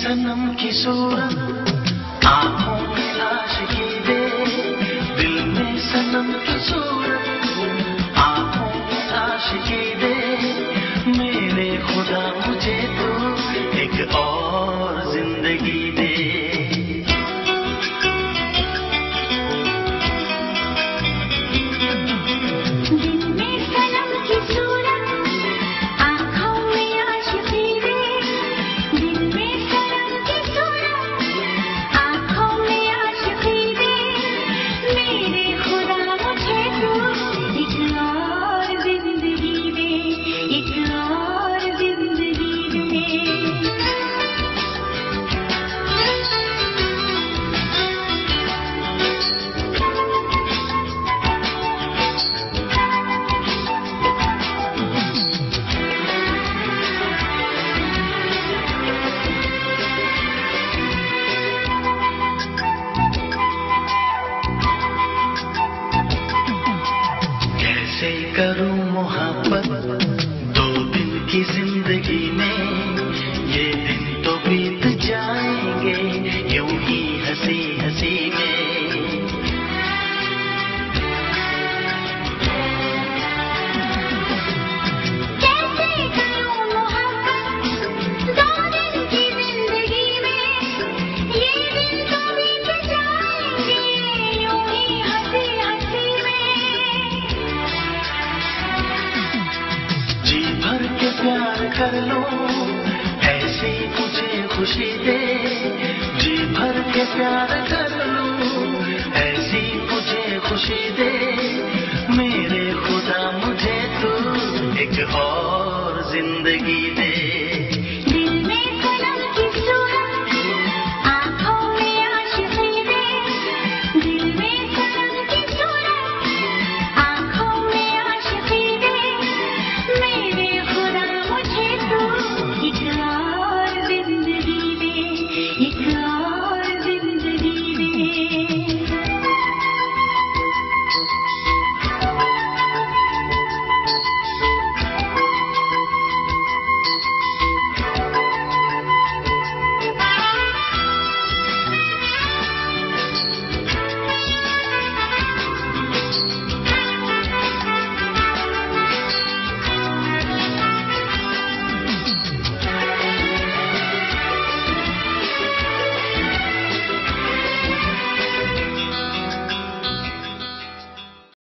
सनम किशोर करूँ मोहब्बत दो दिन की ज़िंदगी प्यार कर लो। ऐसे मुझे खुशी दे, जी भर के प्यार कर लो। ऐसी मुझे खुशी दे, मेरे खुदा मुझे तू एक और ज़िंदगी दे।